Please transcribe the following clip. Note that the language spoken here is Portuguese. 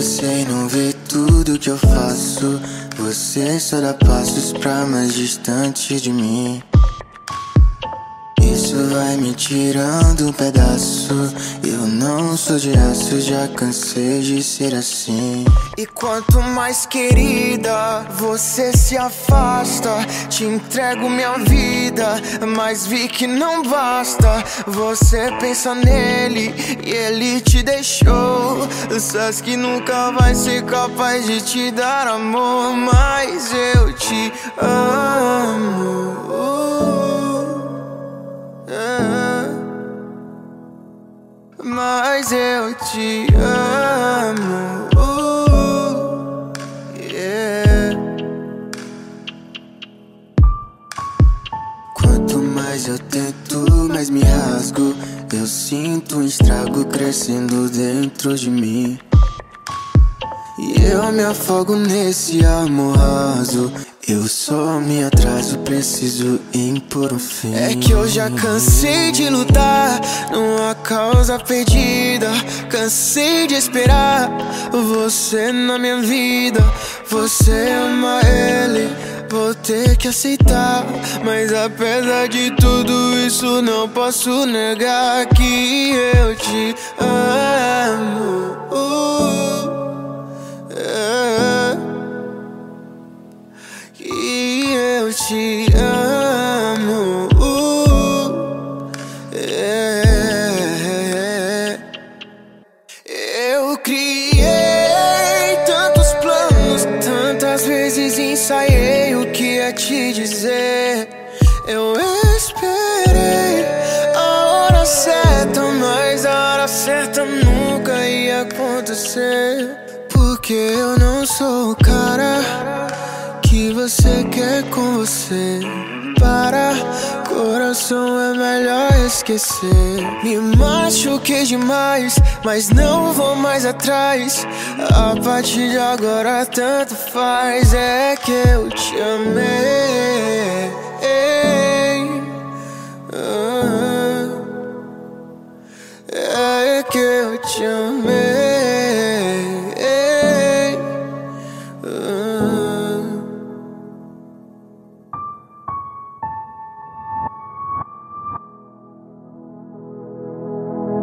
você não vê tudo que eu faço. Você só dá passos pra mais distante de mim. Isso vai me tirando um pedaço. Eu não sou de aço, já cansei de ser assim. E quanto mais querida você se afasta, te entrego minha vida, mas vi que não basta. Você pensa nele e ele te deixou. Sabes que nunca vai ser capaz de te dar amor, mas eu te amo. Te amo. Uh, yeah. Quanto mais eu tento, mais me rasgo. Eu sinto um estrago crescendo dentro de mim. E eu me afogo nesse amor raso. Eu só me atraso, preciso impor um fim. É que eu já cansei de lutar numa causa perdida. Cansei de esperar você na minha vida. Você ama ele, vou ter que aceitar. Mas apesar de tudo isso, não posso negar que eu te amo. Eu te amo. É. Eu criei tantos planos, tantas vezes ensaiei o que ia te dizer. Eu esperei a hora certa, mas a hora certa nunca ia acontecer. Porque eu não sou o cara que você quer com você. Para, coração é melhor esquecer. Me machuquei demais, mas não vou mais atrás. A partir de agora, tanto faz. É que eu te amei.